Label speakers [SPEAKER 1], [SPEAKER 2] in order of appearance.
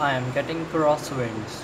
[SPEAKER 1] I am getting crosswinds.